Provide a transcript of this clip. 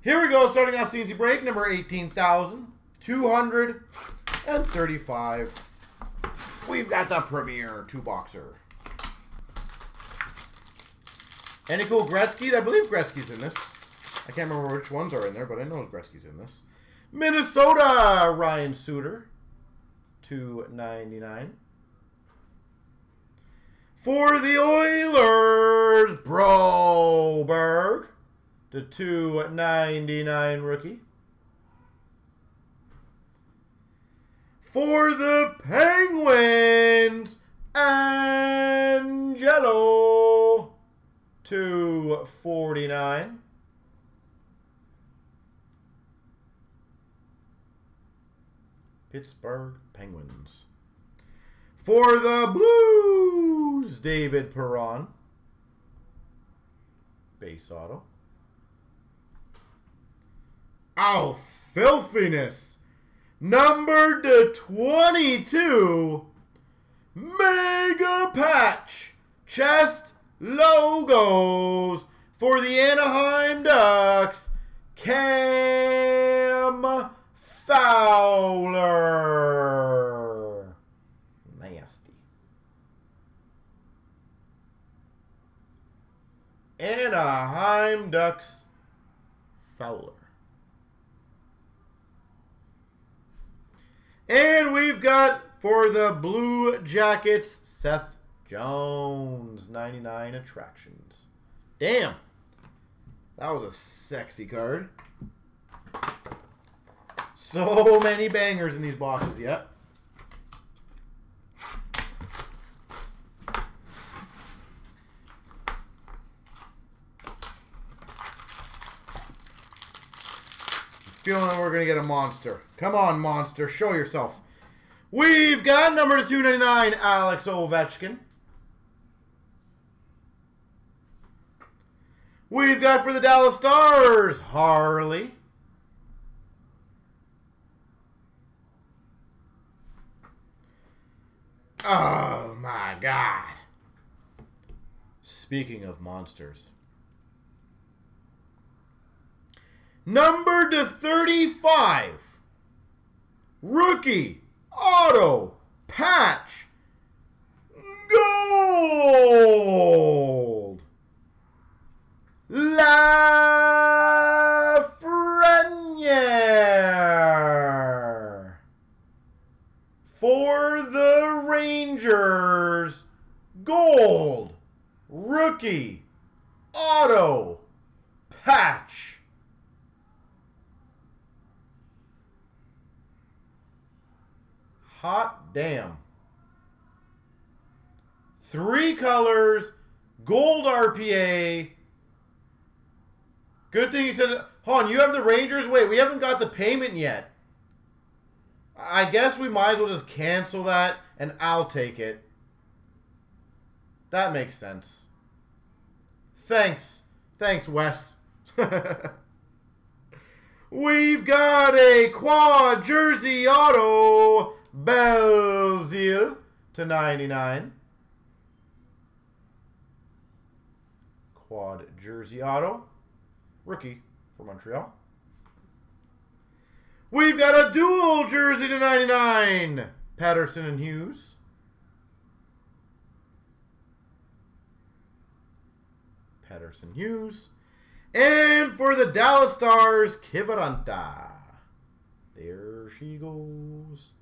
Here we go, starting off CNC break, number 18,235. We've got the Premier two-boxer. Any cool Gretzky? I believe Gretzky's in this. I can't remember which ones are in there, but I know Gretzky's in this. Minnesota, Ryan Suter, 299. For the Oilers, Broberg, the 299 rookie. For the Penguins, Angello, 249. Pittsburgh Penguins. For the Blues, David Perron. Base auto. Oh, filthiness. Number to 22. Mega Patch. Chest logos for the Anaheim Ducks. Cam Fowler. Nasty. Anaheim Ducks. Fowler. And we've got for the Blue Jackets, Seth Jones. 99 attractions. Damn. That was a sexy card. So many bangers in these boxes, yep. Feeling we're going to get a monster. Come on, monster. Show yourself. We've got number 299, Alex Ovechkin. We've got for the Dallas Stars, Harley. Oh my god. Speaking of monsters. Number to 35. Rookie. Auto. Patch. Gold. Lafreniere. For the Rangers. Gold. Rookie. Auto. Patch. Hot damn. Three colors, gold RPA. Good thing you said, Hon, you have the Rangers? Wait, we haven't got the payment yet. I guess we might as well just cancel that, and I'll take it. That makes sense. Thanks. Thanks, Wes. We've got a quad jersey auto Belzile to 99. Quad jersey auto. Rookie for Montreal. We've got a dual jersey to 99. Pettersson and Hughes. Pettersson Hughes. And for the Dallas Stars, Kiviranta. There she goes.